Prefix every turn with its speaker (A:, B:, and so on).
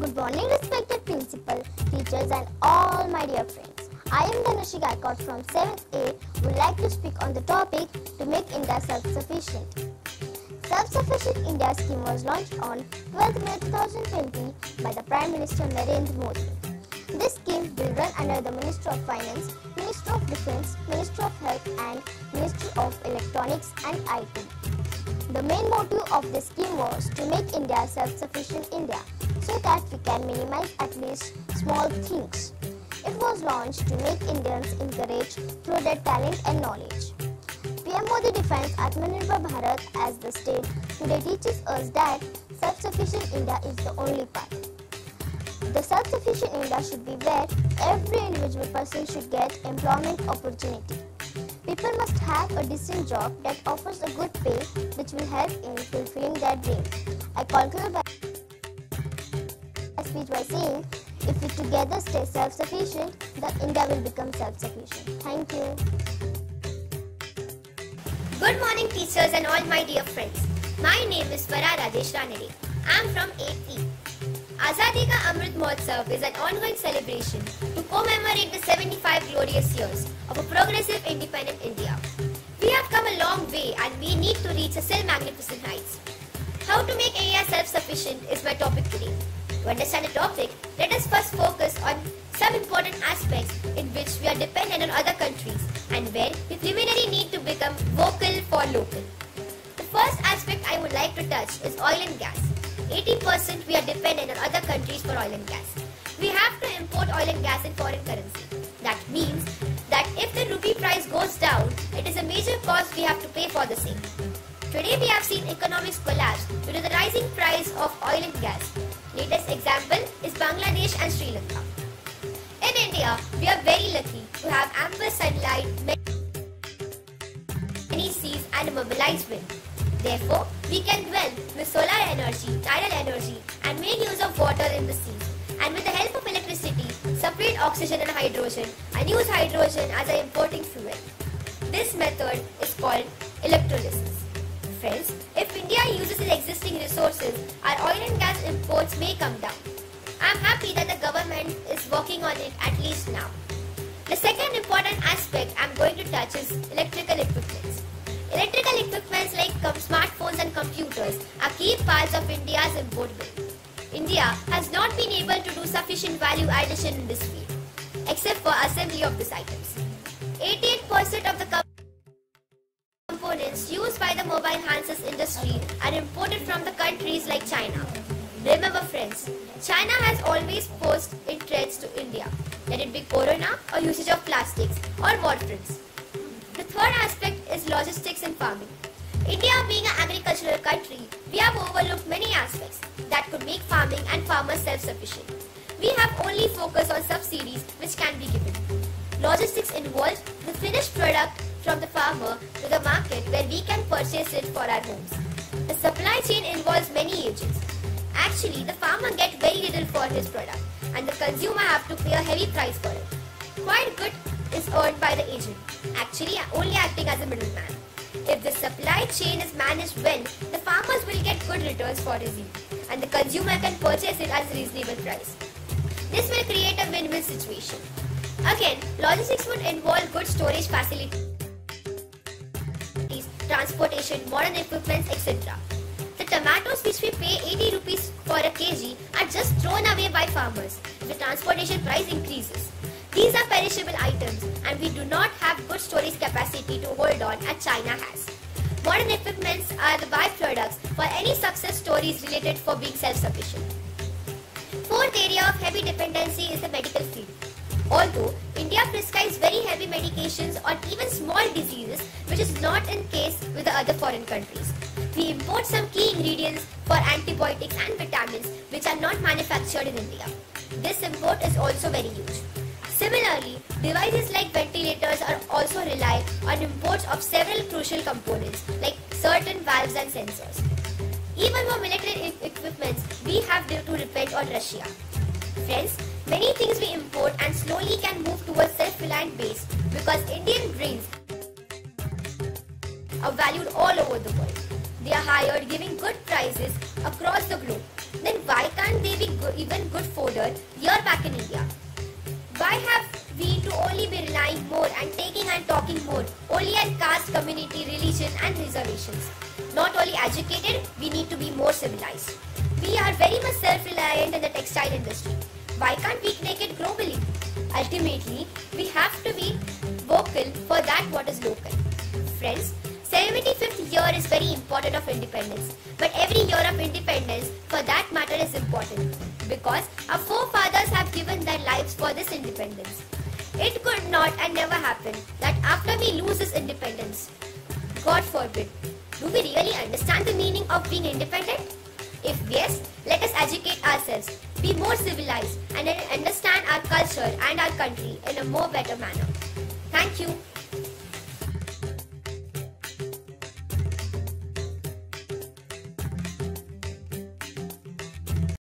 A: Good morning, respected principal, teachers, and all my dear friends. I am Dhanushi Gaikwad from 7th A. Would like to speak on the topic to make India self-sufficient. Self-sufficient India scheme was launched on 12th May 2020 by the Prime Minister Narendra Modi. This scheme will run under the Ministry of Finance, Ministry of Defence, Ministry of Health, and Ministry of Electronics and IT. The main motive of this scheme was to make India self-sufficient India so that we can minimize at least small things. It was launched to make Indians encourage through their talent and knowledge. PM Modi defines Atmanirbhar Bharat as the state today teaches us that self-sufficient India is the only path. The self-sufficient India should be where every individual person should get employment opportunity. People must have a decent job that offers a good pay which will help in fulfilling their dreams. I conclude my speech by saying, if we together stay self-sufficient, the India will become self-sufficient. Thank you.
B: Good morning teachers and all my dear friends. My name is Farah Rajesh Ranade. I am from 8E. Azadi Ka Amrit Mahotsav is an ongoing celebration to commemorate the 75 glorious years of a progressive independent India. We have come a long way and we need to reach a still magnificent heights. How to make India self-sufficient is my topic today. To understand the topic, let us first focus on some important aspects in which we are dependent on other countries and where we preliminary need to become vocal for local. The first aspect I would like to touch is oil and gas. 80% we are dependent on other countries for oil and gas. We have to import oil and gas in foreign currency. That means that if the rupee price goes down, it is a major cost we have to pay for the same. Today we have seen economics collapse due to the rising price of oil and gas. Latest example is Bangladesh and Sri Lanka. In India, we are very lucky to have ample sunlight, many seas and a mobilized wind. Therefore, we can dwell with solar energy, tidal energy and make use of water in the sea. And with the help of electricity, separate oxygen and hydrogen and use hydrogen as an importing fuel. This method is called electrolysis. Friends, if India uses its existing resources, imports may come down. I am happy that the government is working on it at least now. The second important aspect I am going to touch is electrical equipments. Electrical equipments like smartphones and computers are key parts of India's import bill. India has not been able to do sufficient value addition in this field, except for assembly of these items. 88% of the components used by the mobile handsets industry are imported from the countries like China. Remember friends, China has always posed in threats to India, let it be corona or usage of plastics or warfarin. The third aspect is logistics and farming. India being an agricultural country, we have overlooked many aspects that could make farming and farmers self-sufficient. We have only focused on subsidies which can be given. Logistics involves the finished product from the farmer to the market where we can purchase it for our homes. The supply chain involves many agents. Actually, the farmer gets very little for his product and the consumer have to pay a heavy price for it. Quite good is earned by the agent, actually only acting as a middleman. If the supply chain is managed well, the farmers will get good returns for his yield and the consumer can purchase it at a reasonable price. This will create a win-win situation. Again, logistics would involve good storage facilities, transportation, modern equipment, etc. Tomatoes which we pay 80 rupees for a kg are just thrown away by farmers the transportation price increases. These are perishable items and we do not have good storage capacity to hold on as China has. Modern equipments are the byproducts for any success stories related for being self-sufficient. Fourth area of heavy dependency is the medical field. Although India prescribes very heavy medications on even small diseases which is not in case with the other foreign countries. We import some key ingredients for antibiotics and vitamins which are not manufactured in India. This import is also very huge. Similarly, devices like ventilators are also rely on imports of several crucial components like certain valves and sensors. Even for military equipment, we have to depend on Russia. Friends, many things we import and slowly can move towards self-reliant base because Indian brains are valued all over the world. They are hired giving good prices across the globe. Then why can't they be even good fodder here back in India? Why have we to only be relying more and taking and talking more only on caste, community, religion and reservations? Not only educated, we need to be more civilized. We are very much self-reliant in the textile industry. Why can't we make it globally? Ultimately, we have to be vocal for that what is local. Friends, 75th year is very important of independence. But every year of independence for that matter is important because our forefathers have given their lives for this independence. It could not and never happen that after we lose this independence, God forbid, do we really understand the meaning of being independent? If yes, let us educate ourselves, be more civilized, and understand our culture and our country in a more better manner. Thank you.